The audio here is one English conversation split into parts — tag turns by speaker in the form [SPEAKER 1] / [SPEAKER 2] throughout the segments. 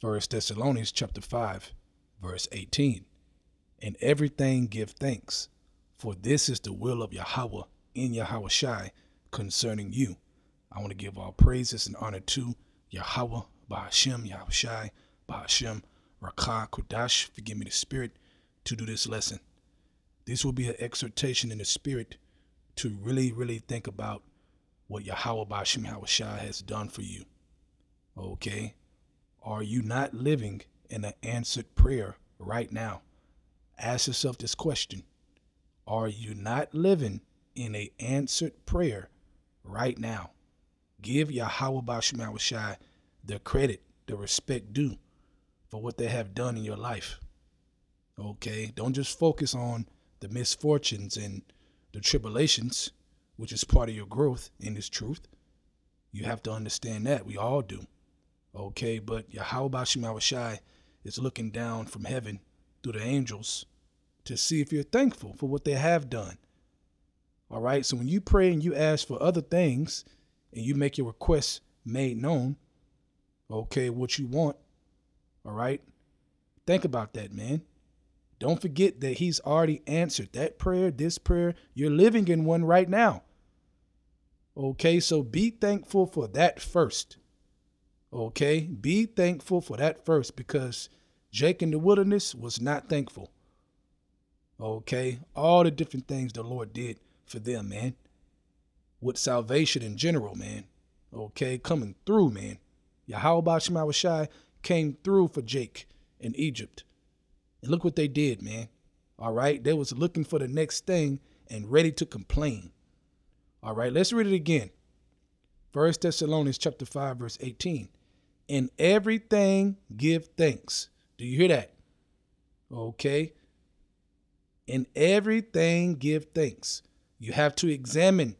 [SPEAKER 1] First Thessalonians chapter 5, verse 18. In everything give thanks, for this is the will of Yahweh in Yahweh Shai concerning you. I want to give all praises and honor to Yahweh, Bahashem, Yahweh Shai, Bahashem, Rakah, Kodash, forgive me the spirit, to do this lesson. This will be an exhortation in the spirit to really, really think about what Yahweh Bahashem, Yahweh Shai has done for you. Okay? Are you not living in an answered prayer right now? Ask yourself this question. Are you not living in a answered prayer right now? Give Yahweh Bashim Shai the credit, the respect due for what they have done in your life. Okay? Don't just focus on the misfortunes and the tribulations, which is part of your growth in this truth. You have to understand that. We all do. Okay, but Yahweh Shai is looking down from heaven through the angels to see if you're thankful for what they have done. All right, so when you pray and you ask for other things and you make your requests made known, okay, what you want, all right, think about that, man. Don't forget that he's already answered that prayer, this prayer. You're living in one right now. Okay, so be thankful for that first. Okay, be thankful for that first because Jake in the wilderness was not thankful. Okay, all the different things the Lord did for them, man. With salvation in general, man. Okay, coming through, man. Yahweh Shema Shai came through for Jake in Egypt. And look what they did, man. All right, they was looking for the next thing and ready to complain. All right, let's read it again. First Thessalonians chapter 5, verse 18. In everything give thanks. Do you hear that? Okay. In everything give thanks. You have to examine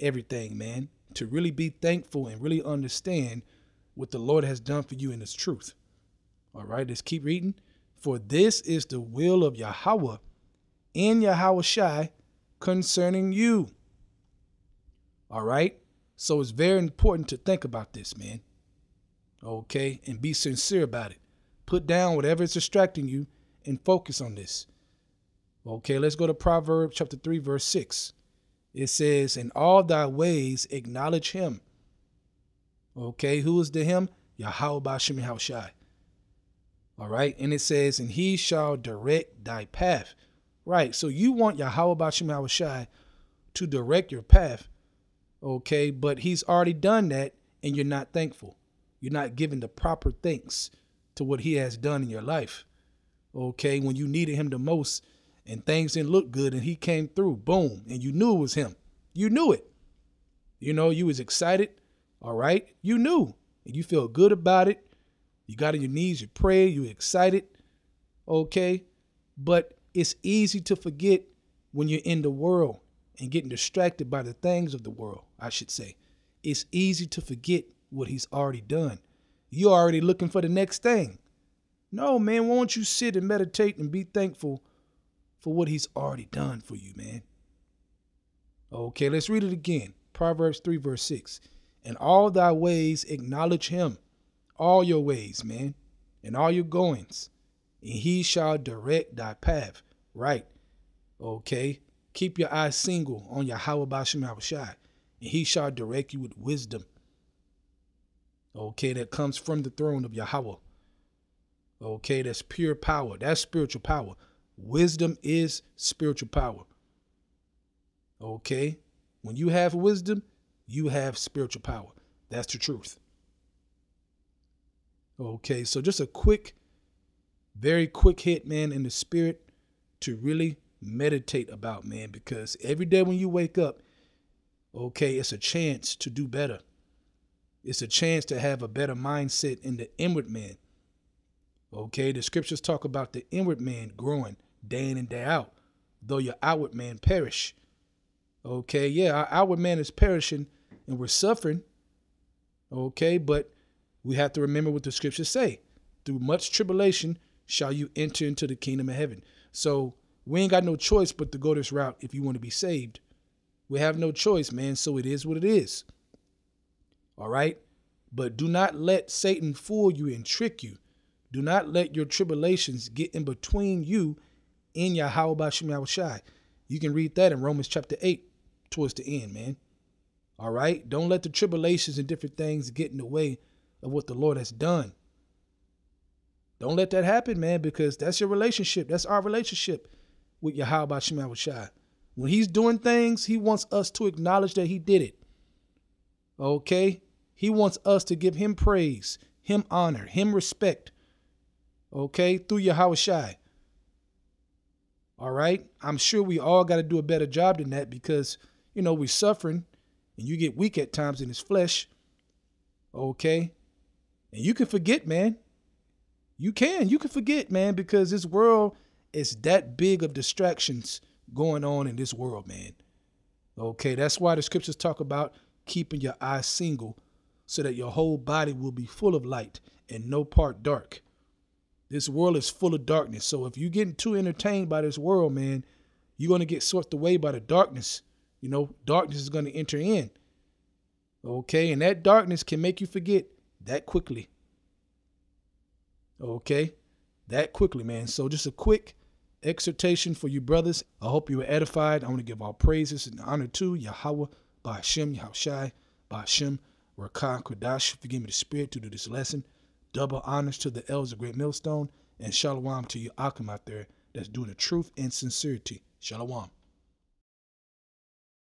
[SPEAKER 1] everything, man, to really be thankful and really understand what the Lord has done for you in His truth. All right, let's keep reading. For this is the will of Yahweh in Yahweh Shai concerning you. All right, so it's very important to think about this, man. Okay, and be sincere about it. Put down whatever is distracting you and focus on this. Okay, let's go to Proverbs chapter 3, verse 6. It says, In all thy ways acknowledge him. Okay, who is the him? Yahweh Bashim. All right, and it says, And he shall direct thy path. Right, so you want Yahweh Bashim to direct your path. Okay, but he's already done that and you're not thankful. You're not giving the proper thanks to what he has done in your life. Okay, when you needed him the most, and things didn't look good and he came through boom and you knew it was him. You knew it. You know you was excited all right? You knew and you feel good about it. You got on your knees you pray you excited okay? But it's easy to forget when you're in the world and getting distracted by the things of the world i should say. It's easy to forget what he's already done you're already looking for the next thing no man won't you sit and meditate and be thankful for what he's already done for you, man. Okay, let's read it again. Proverbs 3, verse 6. In all thy ways acknowledge him, all your ways, man, and all your goings, and he shall direct thy path. Right. Okay. Keep your eyes single on Yahweh Bashim Shai, and he shall direct you with wisdom. Okay, that comes from the throne of Yahweh. Okay, that's pure power. That's spiritual power. Wisdom is spiritual power. Okay? When you have wisdom, you have spiritual power. That's the truth. Okay, so just a quick, very quick hit, man, in the spirit to really meditate about, man, because every day when you wake up, okay, it's a chance to do better. It's a chance to have a better mindset in the inward man. Okay, the scriptures talk about the inward man growing day in and day out, though your outward man perish. Okay, yeah, our outward man is perishing and we're suffering. Okay, but we have to remember what the scriptures say. Through much tribulation shall you enter into the kingdom of heaven. So we ain't got no choice but to go this route if you want to be saved. We have no choice, man. So it is what it is. All right. But do not let Satan fool you and trick you. Do not let your tribulations get in between you and Yahweh Bashem Yahushai. You can read that in Romans chapter 8 towards the end, man. All right? Don't let the tribulations and different things get in the way of what the Lord has done. Don't let that happen, man, because that's your relationship. That's our relationship with Yahweh Bashem Yahushai. When he's doing things, he wants us to acknowledge that he did it. Okay? He wants us to give him praise, him honor, him respect. Okay? Through Yahweh Shai. All right? I'm sure we all got to do a better job than that because, you know, we're suffering and you get weak at times in his flesh. Okay? And you can forget, man. You can. You can forget, man, because this world is that big of distractions going on in this world, man. Okay? That's why the scriptures talk about keeping your eyes single so that your whole body will be full of light and no part dark. This world is full of darkness. So if you're getting too entertained by this world, man, you're going to get swept away by the darkness. You know, darkness is going to enter in. Okay, and that darkness can make you forget that quickly. Okay, that quickly, man. So just a quick exhortation for you brothers. I hope you were edified. I want to give all praises and honor to Yahweh, by Hashem, Yahushai, by Hashem, Rakah Kodash, forgive me the spirit to do this lesson. Double honors to the elders of Great Millstone, and shalom to you Achim out there that's doing the truth and sincerity. Shalom.